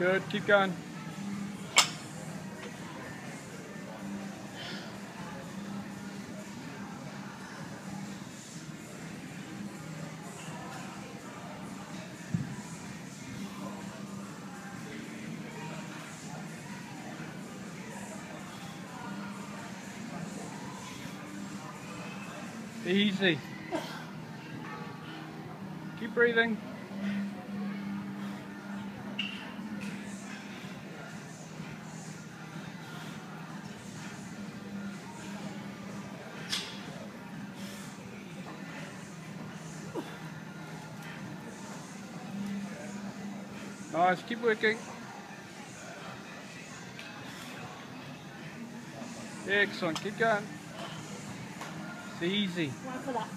Good, keep going. Easy. Keep breathing. Nice, keep working. Excellent, keep going. It's easy. One for that.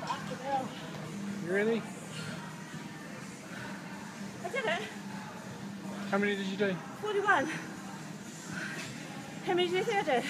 Fucking hell. You ready? I did it. How many did you do? 41. How many do you think I did?